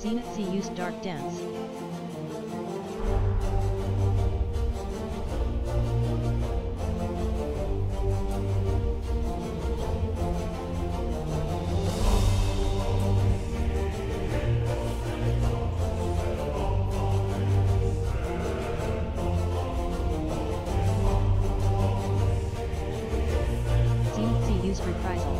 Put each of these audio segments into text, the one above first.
C used Dark Dance. Zenith Reprisal.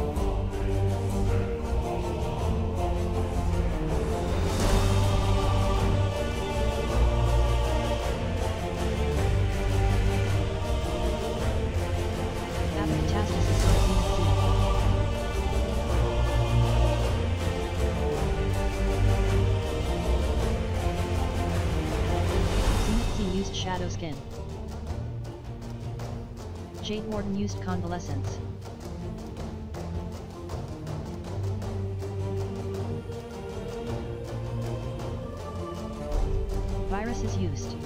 Used Shadow Skin. Jade Warden used Convalescence. Virus is used.